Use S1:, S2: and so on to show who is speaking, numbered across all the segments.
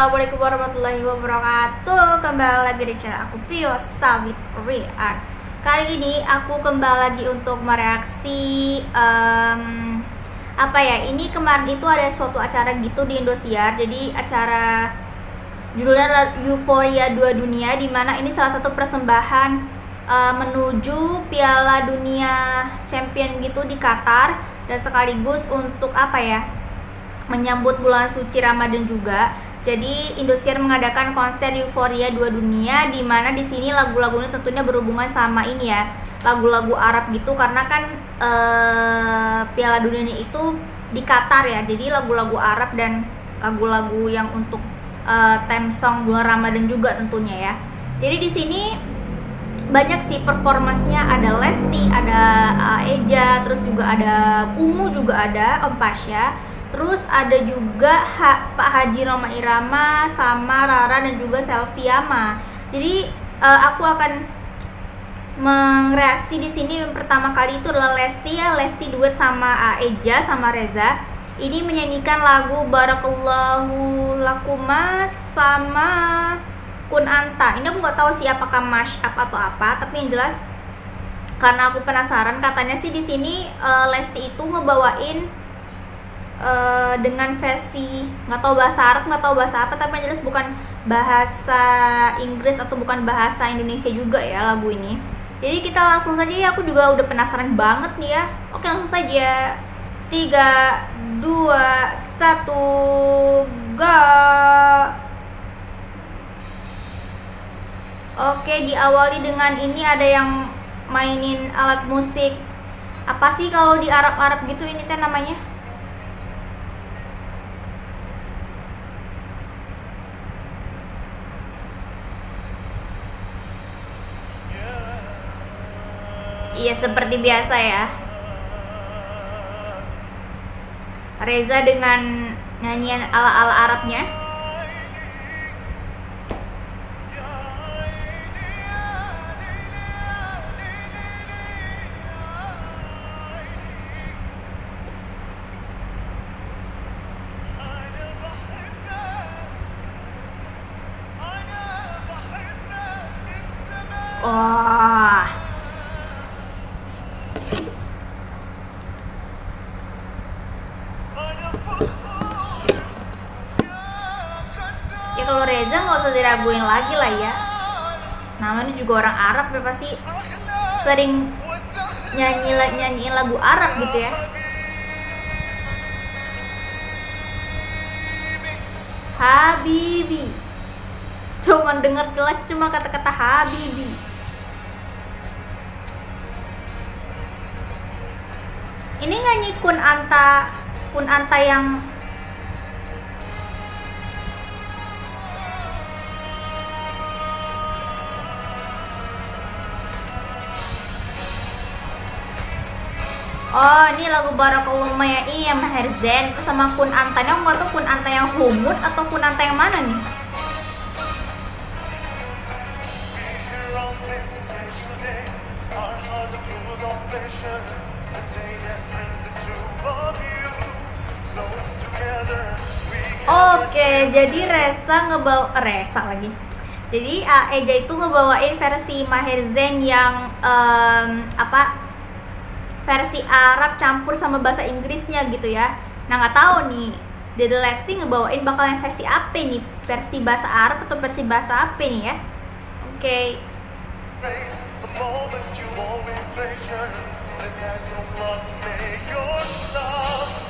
S1: Assalamualaikum warahmatullahi wabarakatuh. Kembali lagi di channel aku Vio Sawit React Kali ini aku kembali lagi untuk mereaksi um, Apa ya, ini kemarin itu ada suatu acara gitu di Indosiar. Jadi acara judulnya Euphoria Dua Dunia Di mana ini salah satu persembahan uh, menuju Piala Dunia Champion gitu di Qatar. Dan sekaligus untuk apa ya menyambut bulan suci Ramadan juga. Jadi Indosiar mengadakan konser Euforia Dua Dunia di mana di sini lagu-lagunya tentunya berhubungan sama ini ya, lagu-lagu Arab gitu karena kan ee, Piala Dunia itu di Qatar ya. Jadi lagu-lagu Arab dan lagu-lagu yang untuk ee, theme song bulan Ramadan juga tentunya ya. Jadi di sini banyak sih performasnya ada Lesti, ada Eja, terus juga ada Ungu juga ada Om Pasha Terus ada juga ha, Pak Haji Roma Irama sama Rara dan juga Selviama. Jadi uh, aku akan mereaksi di sini pertama kali itu adalah Lesti ya, Lesti duet sama Eja sama Reza. Ini menyanyikan lagu Barakallahu Lakuma sama Kun Anta. Ini aku nggak tahu sih apakah mash up atau apa, tapi yang jelas karena aku penasaran katanya sih di sini uh, Lesti itu ngebawain uh, dengan versi nggak tahu bahasa Arab nggak tahu bahasa apa tapi yang jelas bukan bahasa Inggris atau bukan bahasa Indonesia juga ya lagu ini. Jadi kita langsung saja ya aku juga udah penasaran banget nih ya. Oke langsung saja. Tiga dua satu go! Oke diawali dengan ini ada yang mainin alat musik. Apa sih kalau di Arab-Arab gitu ini teh namanya Iya seperti biasa ya. Reza dengan nyanyian ala-ala Arabnya ya kalau Reza nggak usah diraguin lagi lah ya. Namanya juga orang Arab ya pasti sering nyanyi nyanyiin lagu Arab gitu ya. Habibi. Cuman dengar jelas cuma kata-kata Habibi. Ini nyanyi Kun Anta Kun Anta yang Oh ini lagu Barakallahu Maya ini yang Maher Zen sama Kun Anta nya nggak tahu Kun Anta yang Humut atau Kun Anta yang mana nih Oke, jadi Resa ngebawa Resa lagi. Jadi uh, Eja itu ngebawain versi Maher Zain yang um, apa versi Arab campur sama bahasa Inggrisnya gitu ya. Nah nggak tahu nih Dede Lesti ngebawain bakal yang versi apa nih? Versi bahasa Arab atau versi bahasa apa nih ya? Oke. Okay.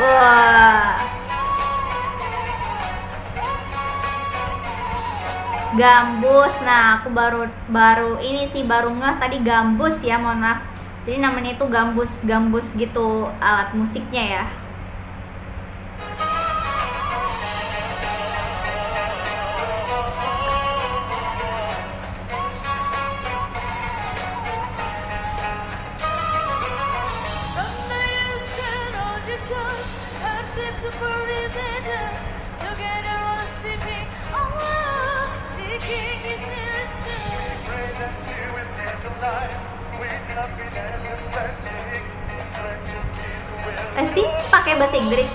S1: Wah. Gambus. Nah, aku baru baru ini sih baru ngeh tadi gambus ya, mohon maaf jadi namanya itu gambus gambus gitu alat musiknya ya Lesti pakai bahasa Inggris.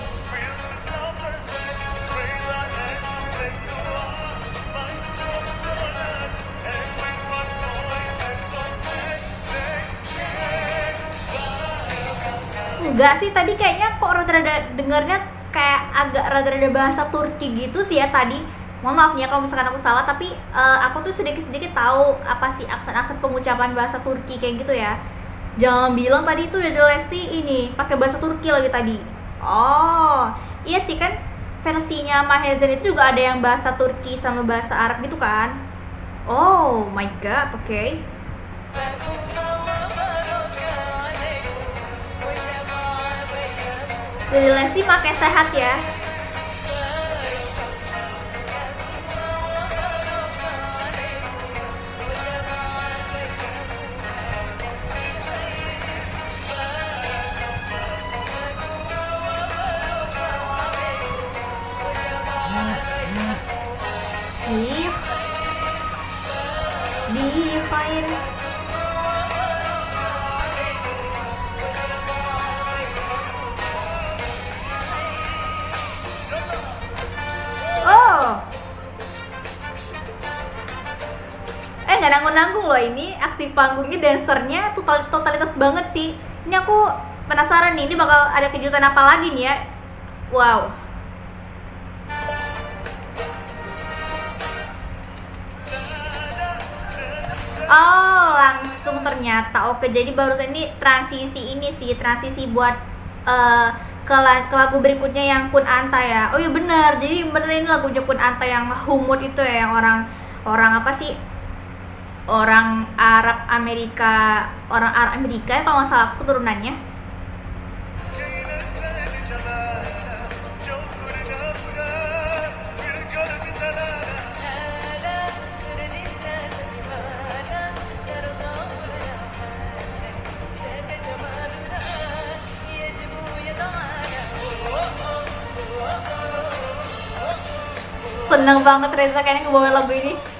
S1: Enggak sih tadi kayaknya kok rada-rada dengarnya kayak agak rada-rada bahasa Turki gitu sih ya tadi. Mohon maaf ya kalau misalkan aku salah tapi uh, aku tuh sedikit-sedikit tahu apa sih aksen-aksen pengucapan bahasa Turki kayak gitu ya jangan bilang tadi itu dari Lesti ini pakai bahasa Turki lagi tadi oh iya sih kan versinya Mahezen itu juga ada yang bahasa Turki sama bahasa Arab gitu kan oh my god oke okay. Jadi Lesti pakai sehat ya. Nggak nanggung-nanggung loh ini aksi panggungnya dancernya total totalitas banget sih ini aku penasaran nih ini bakal ada kejutan apa lagi nih ya wow Oh, langsung ternyata. Oke, jadi barusan ini transisi ini sih, transisi buat uh, ke, ke lagu berikutnya yang Kun Anta ya. Oh iya benar. Jadi bener ini lagunya Kun Anta yang humut itu ya, yang orang orang apa sih? Orang Arab Amerika orang Arab Amerika kalau nggak salah keturunannya seneng banget Reza kayaknya ngebawa lagu ini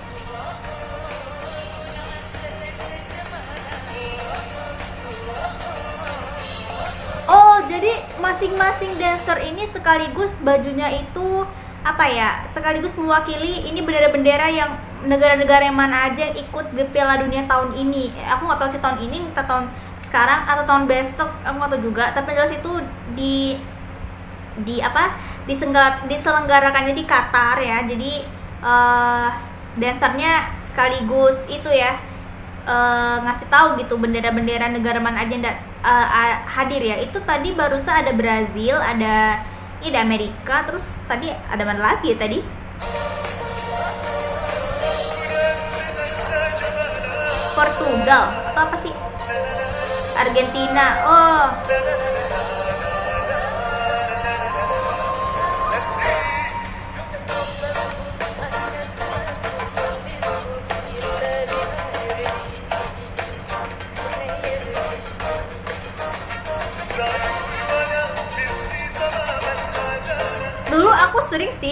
S1: masing-masing dancer ini sekaligus bajunya itu apa ya sekaligus mewakili ini bendera-bendera yang negara-negara yang mana aja yang ikut di Piala Dunia tahun ini. Aku nggak tahu sih tahun ini atau tahun sekarang atau tahun besok aku nggak tahu juga. Tapi jelas itu di di apa disenggar diselenggarakannya di Qatar ya. Jadi uh, dancernya sekaligus itu ya uh, ngasih tahu gitu bendera-bendera negara mana aja yang uh, hadir ya. Itu tadi barusan ada Brazil ada ini ada Amerika terus tadi ada mana lagi ya tadi? Portugal atau apa sih? Argentina oh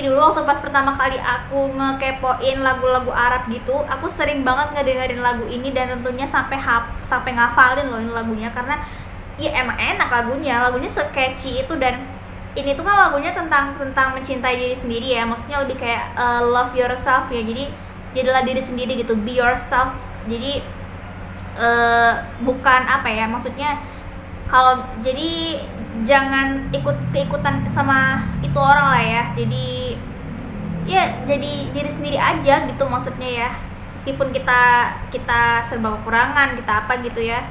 S1: dulu waktu pas pertama kali aku ngekepoin lagu-lagu Arab gitu aku sering banget ngedengerin lagu ini dan tentunya sampai hap sampai ngafalin loh ini lagunya karena ya emang enak lagunya lagunya sketchy itu dan ini tuh kan lagunya tentang tentang mencintai diri sendiri ya maksudnya lebih kayak uh, love yourself ya jadi jadilah diri sendiri gitu be yourself. Jadi uh, bukan apa ya maksudnya kalau jadi jangan ikut keikutan sama itu orang lah ya jadi ya jadi diri sendiri aja gitu maksudnya ya. Meskipun kita kita serba kekurangan kita apa gitu ya.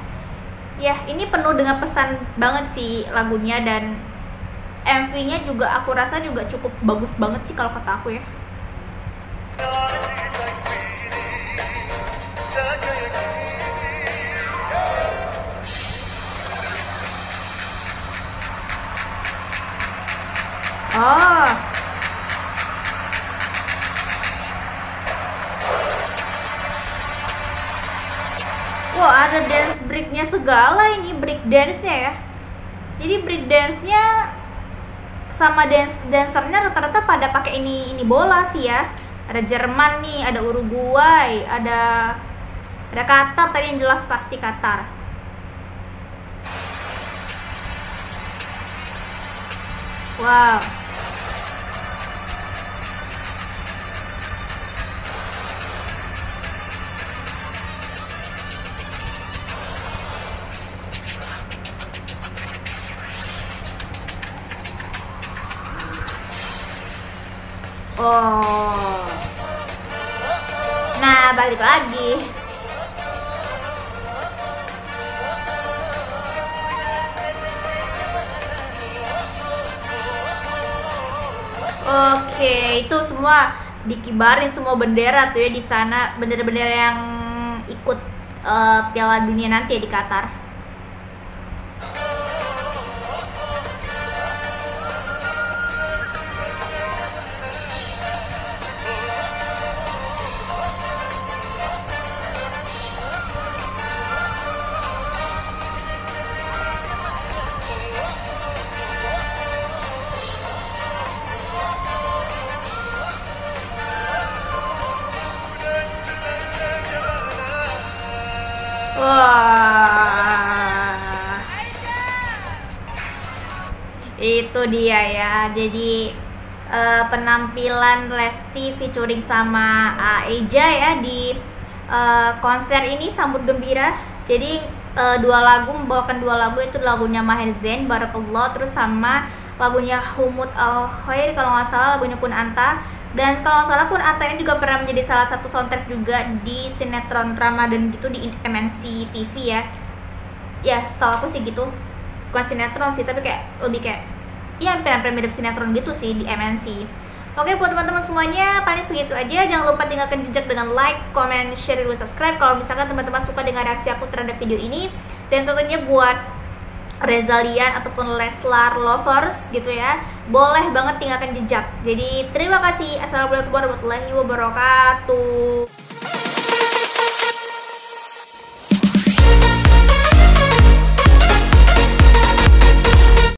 S1: Ya ini penuh dengan pesan banget sih lagunya dan MV-nya juga aku rasa juga cukup bagus banget sih kalau kata aku ya segala ini break dance-nya ya. Jadi break dance-nya sama dance dancernya rata-rata pada pakai ini ini bola sih ya. Ada Jerman nih, ada Uruguay, ada ada Qatar tadi yang jelas pasti Qatar wow Oh. Nah, balik lagi. Oke, itu semua dikibarin semua bendera tuh ya di sana, bendera-bendera yang ikut uh, Piala Dunia nanti ya di Qatar. Dia ya. Jadi uh, penampilan Lesti featuring sama Eja ya di uh, konser ini sambut gembira. Jadi uh, dua lagu membawakan dua lagu itu lagunya Maher Zain Barakallah terus sama lagunya Humut Al Khair kalau nggak salah lagunya Kun Anta dan kalau salah pun Atta ini juga pernah menjadi salah satu soundtrack juga di sinetron Ramadan gitu di MNC TV ya ya setahu aku sih gitu bukan sinetron sih tapi kayak lebih kayak ya hampir-hampir sinetron gitu sih di MNC Oke buat teman-teman semuanya paling segitu aja. Jangan lupa tinggalkan jejak dengan like, comment, share, dan subscribe kalau misalkan teman-teman suka dengan reaksi aku terhadap video ini. Dan tentunya buat Rezalian ataupun Leslar lovers gitu ya boleh banget tinggalkan jejak. Jadi terima kasih. Assalamualaikum warahmatullahi wabarakatuh